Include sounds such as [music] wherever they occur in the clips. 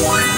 Wow.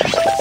you [laughs]